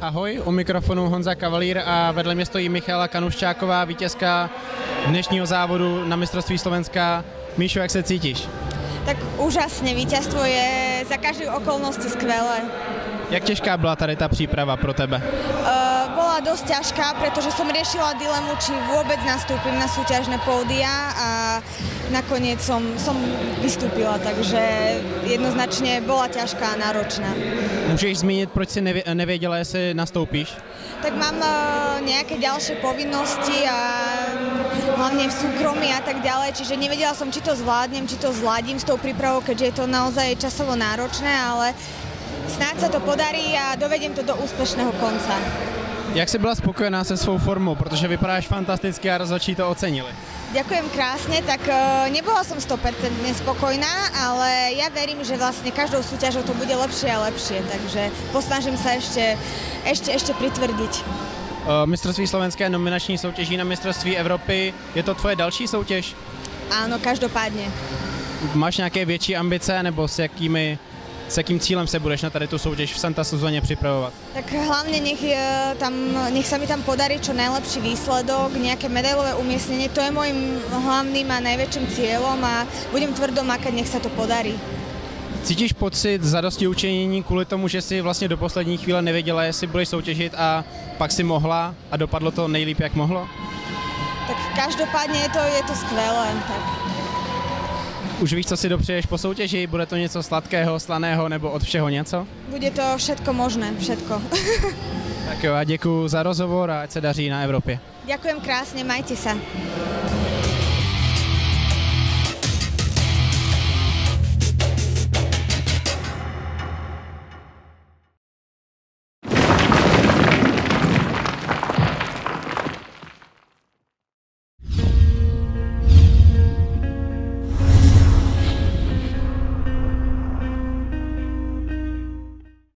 Ahoj, u mikrofonu Honza Kavalír a vedle mě stojí Michála Kanuščáková, vítězka dnešního závodu na mistrovství Slovenska. Míšo, jak se cítíš? Tak úžasně, vítězstvo je za každou okolnosti skvělé. Jak těžká byla tady ta příprava pro tebe? Uh, bola dosť ťažká, pretože som riešila dilemu, či vôbec nastúpim na súťažné pódia a nakoniec som, som vystúpila, takže jednoznačne bola ťažká a náročná. Můžeš zmínit, proč si nevě- nevěděla, jestli nastoupíš? Tak mám uh, nejaké ďalšie povinnosti a hlavne v súkromí a tak ďalej, čiže nevedela som, či to zvládnem, či to zladím s tou prípravou, keďže je to naozaj časovo náročné, ale snáď sa to podarí a dovedem to do úspešného konca. Jak jsi byla spokojená se svou formou, protože vypadáš fantasticky a rozhodčí to ocenili? Ďakujem krásne, tak uh, nebola som 100% spokojná, ale ja verím, že vlastne každou súťažou to bude lepšie a lepšie, takže posnažím sa ešte, ešte, ešte pritvrdiť. Uh, mistrovství slovenské nominační soutěží na mistrovství Evropy. Je to tvoje další soutěž? Áno, každopádne. Máš nějaké větší ambice nebo s jakými s jakým cílem se budeš na tady tu soutěž v Santa Suzaně připravovat? Tak hlavne nech, je tam, nech sa mi tam podarí čo najlepší výsledok, nejaké medailové umiestnenie, to je môjim hlavným a najväčším cieľom a budem tvrdo makať, nech sa to podarí. Cítíš pocit zadosti učinění kvůli tomu, že si vlastně do poslední chvíle nevěděla, jestli budeš soutěžit a pak si mohla a dopadlo to nejlíp, jak mohlo? Tak každopádne je to, je to skvelé. Tak. Už víš, co si dopřeješ po soutěži? Bude to něco sladkého, slaného nebo od všeho něco? Bude to všetko možné, všetko. Tak jo, a děkuji za rozhovor a ať se daří na Evropě. Ďakujem krásne, majte sa.